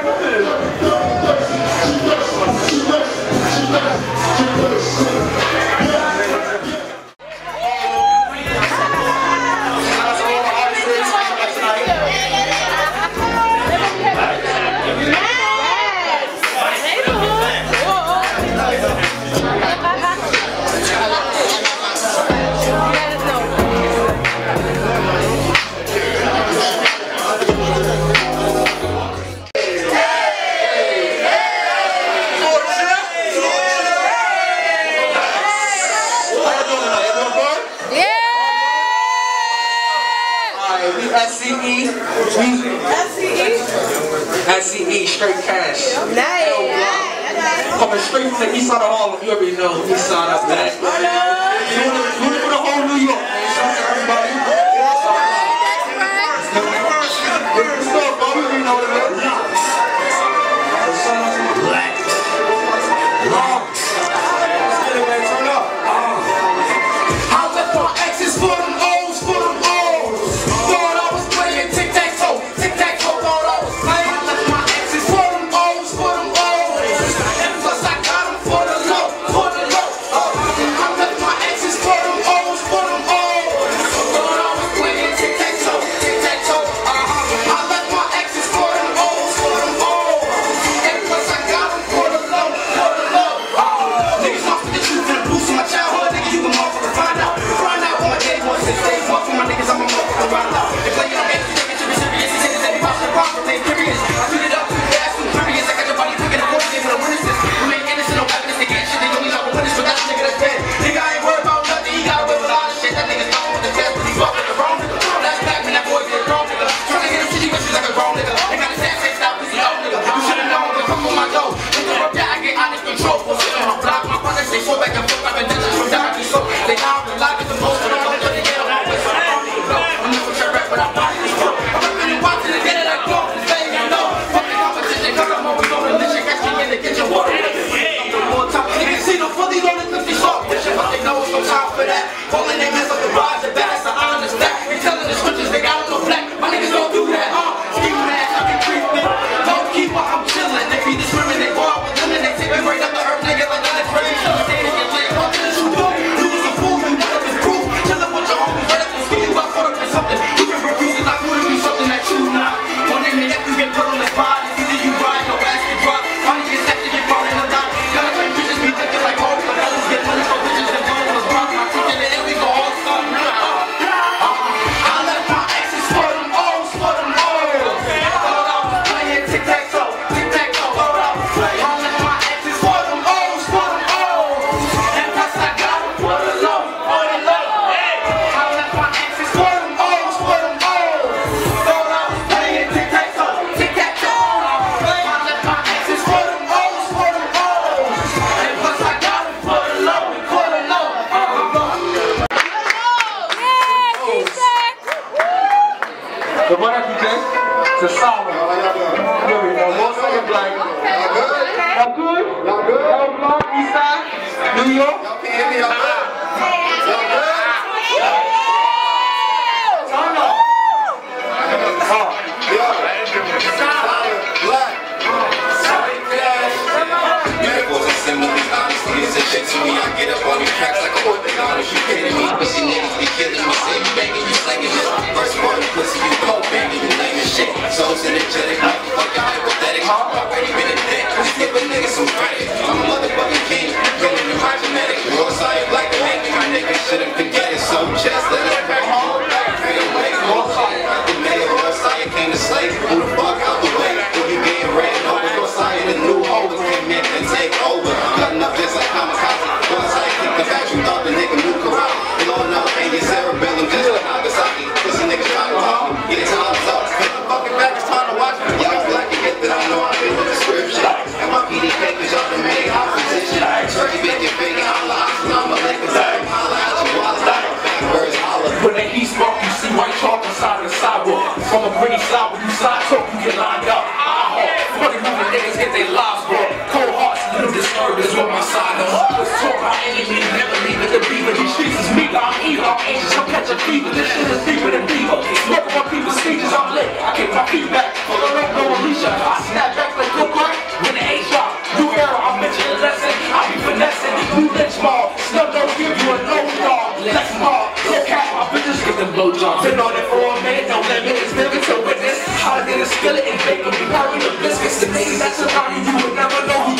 acontecer. CE straight cash. Nice. nice. Coming straight from the east side of Harlem. You already know. East side of that. Doing it for the whole New York. Tiene que Those energetic, hypothetic. lie when you side so you get lined up. I hawk, fucking moving niggas get their lives brought. Cold hearts, little disturbed is what my side on. Always talk my enemy, never leave it to beaver. These streets is me, I'm evil, I'm anxious, I'm catching fever. This shit is deeper than beaver. Look at my people's stages, I'm lit. I kick my feet back, Pull the of no Alicia. I snap back like good crack when the A's drop. New era, I'm bitching a lesson, I be finessing. New lynch mall, snub don't give you a no dog. Let's mall, look at my bitches get them blowjobs. Been on it for a minute, no limit skillet and bacon. Powering the biscuits and maybe that's a body you would never know.